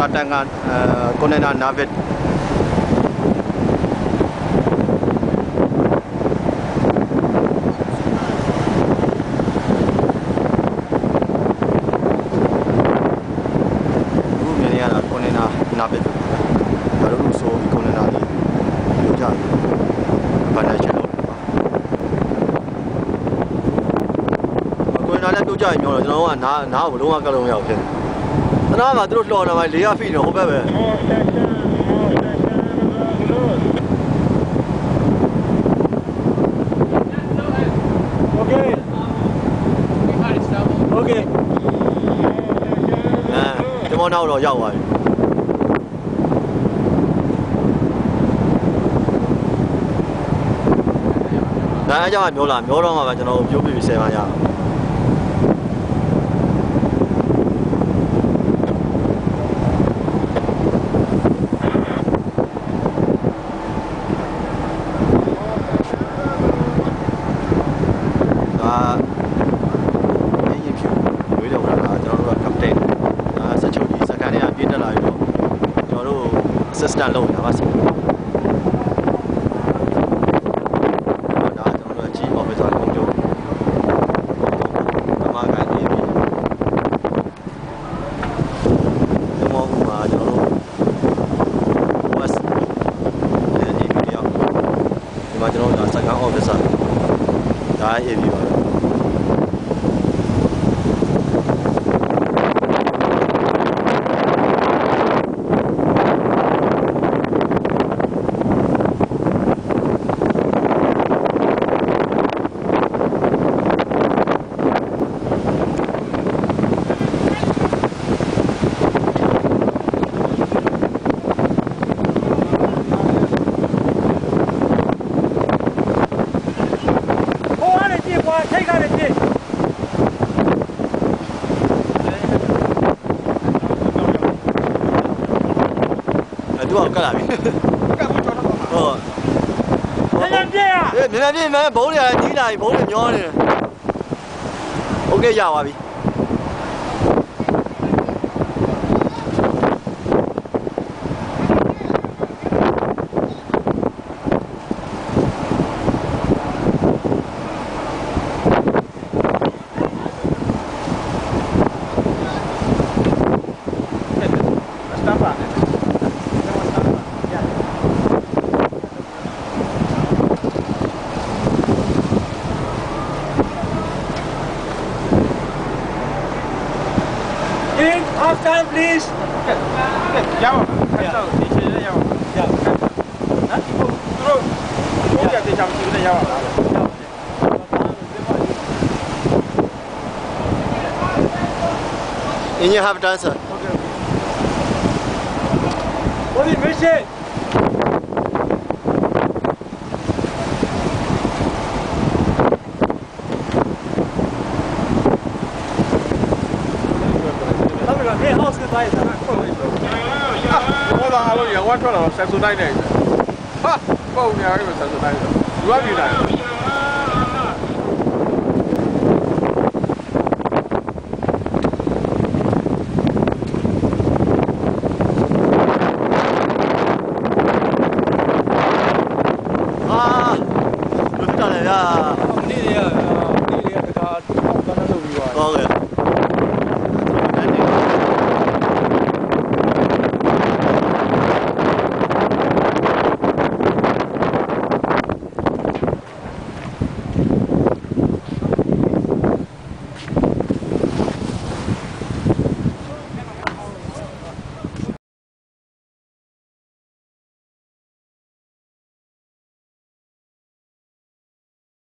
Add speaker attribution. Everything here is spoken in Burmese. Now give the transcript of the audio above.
Speaker 1: water tanker uh, container navig အခုမြင်နေရတာကွန်တိန်နာနာပစ်ဖြစ်ပါတယ်။ဒါတို့လို့ဆိုပြီးကွန်တိန်နာလေးပြောကြတယ်။ဘာနိုင်ချင်လို့လဲ။ကွန်တိန်နာလည်းပြောကြရင်ပြောတော့ကျွန်တော်ကနားနားကိုဘလုံးဝကတ်လို့မရဘူးဖြစ်နေ။ တနာမှာသူတို့လှော်နေမှာ၄ရဖိနေဟိုဘက်ပဲ။
Speaker 2: Okay. Okay.
Speaker 1: အဲဒီမောနောက်တော့ရောက်သွားပြီဒါအကြောင်းကပြောလာပြောတော့မှပဲကျွန်တော်တို့ပြောပြပြီးဆယ်ပါရအောင်ဒါအင်းရင်ဖြူဝေးတော့လာတာကျွန်တော်တို့က captain ဒါဆက်ချုပ်ကြီးစကန်တွေကပြင်းတက်လာပြီးတော့ကျွန်တော်တို့ assistant လုပ်နေတာပါစီဒါကျွန်တော်တို့ chief officer ကုန်းချုပ်ဓမ္မကန်နေပြီဒီမောင်မှာကျွန်တော်တို့ west အဲဒီဗီဒီယိုဒီမှာကျွန်တော်တို့ဒါ second officer ဒါ AV ပါပဲ
Speaker 2: ဟိုကနေကြည့်ကွာထိတ်ကနေကြည့်
Speaker 1: အဲ သူကကတ်လာပြီ
Speaker 3: ကပ်ပြီးတော့တော့မှာ
Speaker 1: ဟုတ်
Speaker 2: ညညပြည့်ရ
Speaker 1: အေးမြန်မြန်ပြင်းမယ်ဘုံးတွေကကြီးလာပြီဘုံးတွေမျောနေတယ်โอเคရပါပြီ။
Speaker 3: မ်ဒီကိုသူတို့ဘိုးရတဲ့ချောင်းစီနဲ့ရပါလား
Speaker 1: အင်းကြီး have done sir
Speaker 2: ဟုတ်ကဲ့ Body mission. ဟုတ် ကဲ့ဟဲ့ house ကတိုင်းတာ
Speaker 3: ဘောသားအလုံးရဝတ်ထွက်လာတော့ဆက်ဆူနိုင်နေတယ်ဟာပုံနေရတယ်ဆက်ဆူနိုင်တယ်ယူရပြီလား
Speaker 1: အာလူတက်တယ်ဗျာ
Speaker 2: နေ့တွေကနေ့တွေကတကားတော့တော့လုပ်ပြီးသွား
Speaker 1: ဟုတ်ကဲ့